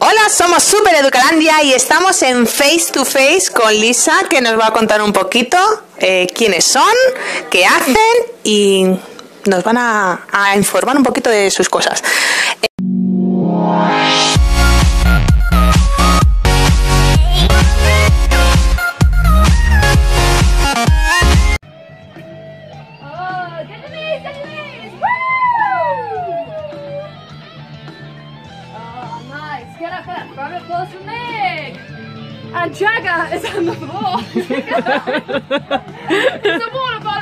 Hola, somos Super Educalandia y estamos en Face to Face con Lisa, que nos va a contar un poquito eh, quiénes son, qué hacen y nos van a, a informar un poquito de sus cosas. applause for Meg! And Jagger is on the floor. it's a water bottle!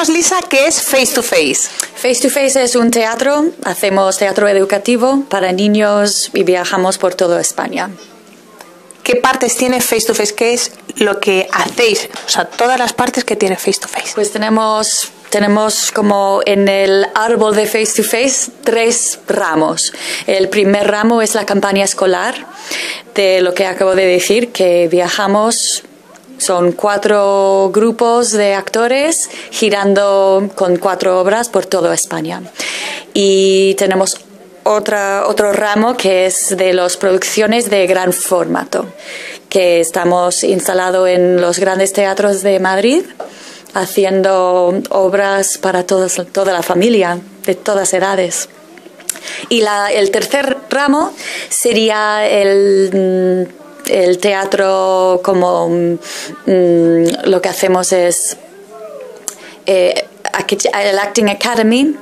Cuéntanos, Lisa, qué es Face to Face. Face to Face es un teatro, hacemos teatro educativo para niños y viajamos por toda España. ¿Qué partes tiene Face to Face? ¿Qué es lo que hacéis? O sea, todas las partes que tiene Face to Face. Pues tenemos, tenemos como en el árbol de Face to Face tres ramos. El primer ramo es la campaña escolar, de lo que acabo de decir, que viajamos son cuatro grupos de actores girando con cuatro obras por toda España. Y tenemos otra, otro ramo que es de las producciones de gran formato, que estamos instalados en los grandes teatros de Madrid haciendo obras para todos, toda la familia, de todas edades. Y la- el tercer ramo sería el, mm, el teatro como mm, mm, lo que hacemos es eh, el Acting Academy.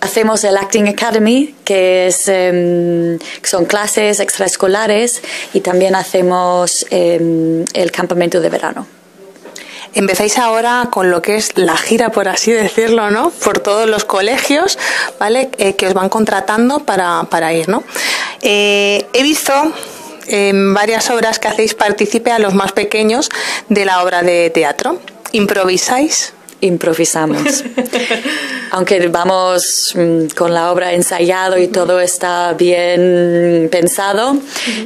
Hacemos el Acting Academy, que es, que son clases extraescolares, y también hacemos em, el campamento de verano. Empezáis ahora con lo que es la gira, por así decirlo, ¿no? Por todos los colegios, ¿vale? Eh, que os van contratando para, para ir, ¿no? Eh, he visto en varias obras que hacéis partícipe a los más pequeños de la obra de teatro. ¿Improvisáis? improvisamos. Aunque vamos mm, con la obra ensayado y todo está bien pensado,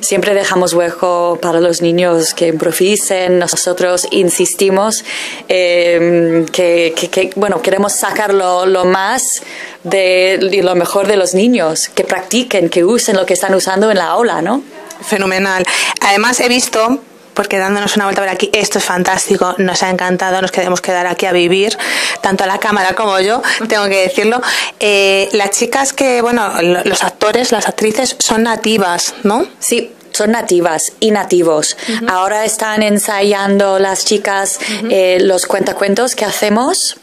siempre dejamos hueco para los niños que improvisen. Nosotros insistimos eh, que, que- que, bueno, queremos sacar lo, lo más de y lo mejor de los niños, que practiquen, que usen lo que están usando en la aula, ¿no? Fenomenal. Además he visto, porque dándonos una vuelta por aquí, esto es fantástico, nos ha encantado, nos queremos quedar aquí a vivir, tanto la cámara como yo, tengo que decirlo. Eh, las chicas que, bueno, lo- los actores, las actrices son nativas, ¿no? Sí, son nativas y nativos. Ahora están ensayando las chicas eh, los cuentacuentos que hacemos,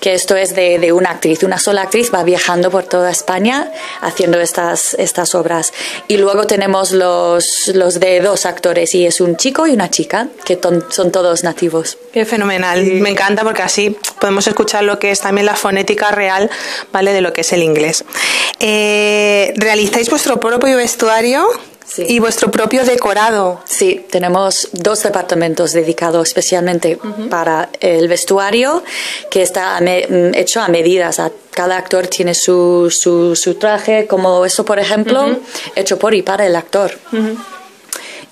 que esto es de, de una actriz. Una sola actriz va viajando por toda España haciendo estas, estas obras. Y luego tenemos los, los de dos actores, y es un chico y una chica, que ton- son todos nativos. Qué fenomenal, me encanta porque así podemos escuchar lo que es también la fonética real, ¿vale? De lo que es el inglés. Eh, ¿Realizáis vuestro propio vestuario? Sí. Y vuestro propio decorado. Sí, tenemos dos departamentos dedicados especialmente para el vestuario, que está a me- mm, hecho a medidas. Cada actor tiene su, su, su traje, como eso, por ejemplo, hecho por y para el actor.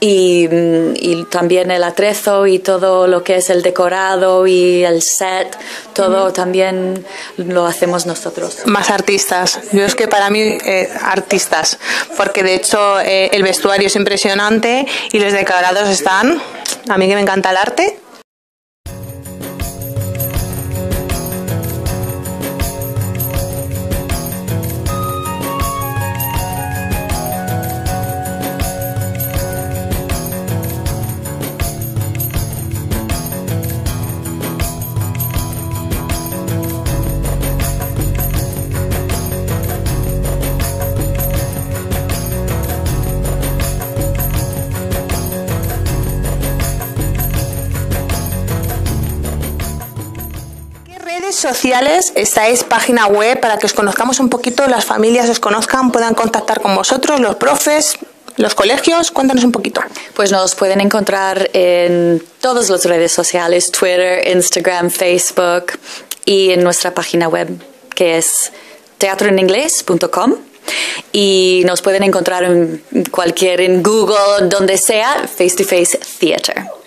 Y también el atrezo y todo lo que es el decorado y el set, todo también lo hacemos nosotros. Más artistas. Yo es que para mí, eh, artistas. Porque de hecho eh, el vestuario es impresionante y los decorados están. A mí que me encanta el arte. Sociales estáis página web para que os conozcamos un poquito, las familias os conozcan, puedan contactar con vosotros, los profes, los colegios? Cuéntanos un poquito. Pues nos pueden encontrar en todas las redes sociales, Twitter, Instagram, Facebook y en nuestra página web que es teatroeninglés.com Y nos pueden encontrar en cualquier, en Google, donde sea, Face to Face Theater.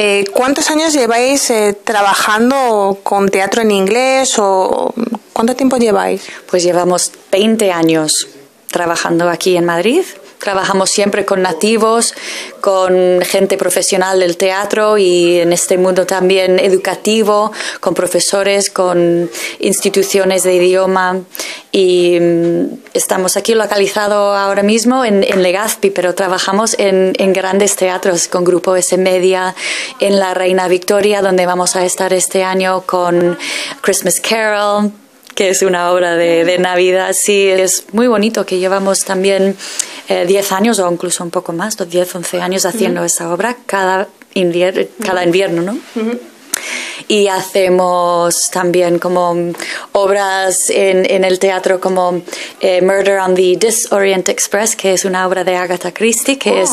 Eh, ¿Cuántos años lleváis eh, trabajando con teatro en inglés o cuánto tiempo lleváis? Pues llevamos 20 años trabajando aquí en Madrid. Trabajamos siempre con nativos, con gente profesional del teatro y en este mundo también educativo, con profesores, con instituciones de idioma. Y mm, estamos aquí localizados ahora mismo en, en Legazpi, pero trabajamos en, en grandes teatros con Grupo S Media, en la Reina Victoria, donde vamos a estar este año con Christmas Carol que es una obra de, de, Navidad. Sí, es muy bonito que llevamos también eh, 10 años o incluso un poco más, 10, 11 años haciendo uh -huh. esa obra cada, invier cada invierno, ¿no? Uh -huh. Y hacemos también como obras en, en el teatro como eh, Murder on the Disorient Express, que es una obra de Agatha Christie, que oh. es,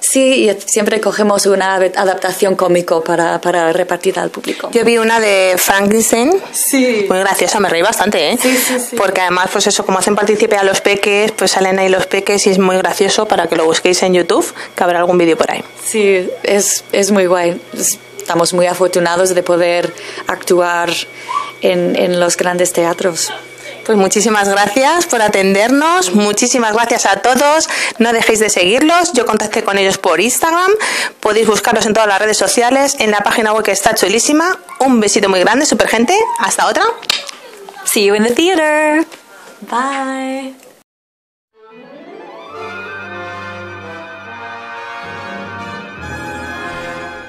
sí, y siempre cogemos una adaptación cómico para, para repartir al público. Yo vi una de Frankenstein, sí. muy graciosa, me reí bastante, ¿eh? Sí, sí, sí. Porque además, pues eso, como hacen partícipe a los peques, pues salen ahí los peques y es muy gracioso para que lo busquéis en YouTube, que habrá algún vídeo por ahí. Sí, es, es muy guay. Es, estamos muy afortunados de poder actuar en, en, los grandes teatros. Pues muchísimas gracias por atendernos, muchísimas gracias a todos, no dejéis de seguirlos, yo contacté con ellos por Instagram, podéis buscarlos en todas las redes sociales, en la página web que está chulísima, un besito muy grande, super gente, hasta otra. See you in the theater. Bye.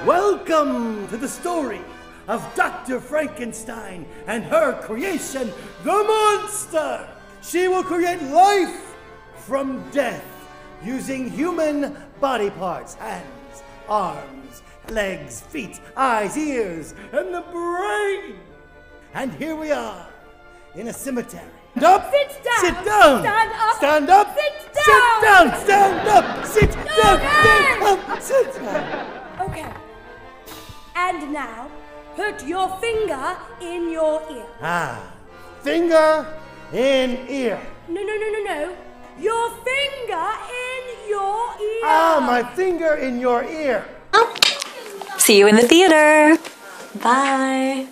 Welcome to the story of Dr. Frankenstein and her creation, the monster. She will create life from death using human body parts hands, arms, legs, feet, eyes, ears, and the brain. And here we are in a cemetery. Stand up. Sit down. Sit down. Stand up. Stand up. Sit Sit down. down. Stand up. Sit down. Stand up. Sit down. Okay. And now, put your finger in your ear. Ah, finger in ear. No, no, no, no, no. Your finger in your ear. Ah, my finger in your ear. See you in the theater. Bye.